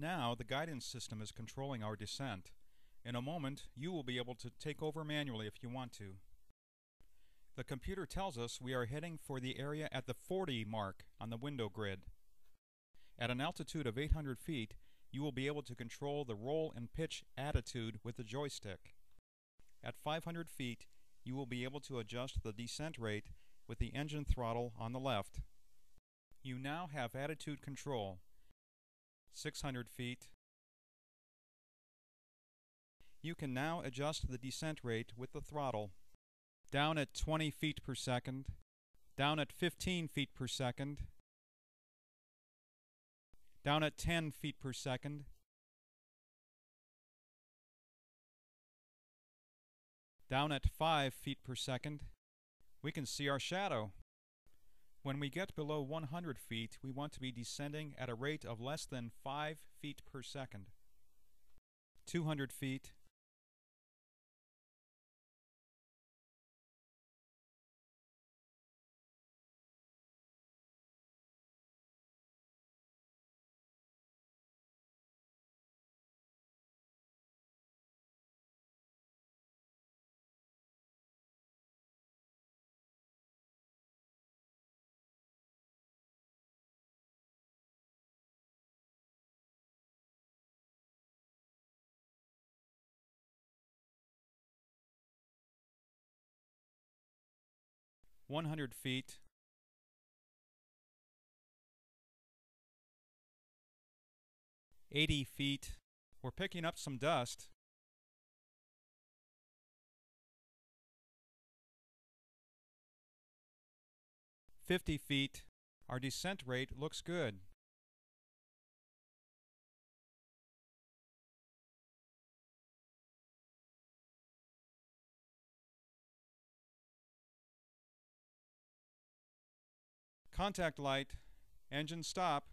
now the guidance system is controlling our descent. In a moment, you will be able to take over manually if you want to. The computer tells us we are heading for the area at the 40 mark on the window grid. At an altitude of 800 feet, you will be able to control the roll and pitch attitude with the joystick. At 500 feet, you will be able to adjust the descent rate with the engine throttle on the left. You now have attitude control. 600 feet. You can now adjust the descent rate with the throttle. Down at 20 feet per second. Down at 15 feet per second. Down at 10 feet per second. Down at 5 feet per second. We can see our shadow. When we get below 100 feet, we want to be descending at a rate of less than 5 feet per second. 200 feet. One hundred feet. Eighty feet. We're picking up some dust. Fifty feet. Our descent rate looks good. Contact light. Engine stop.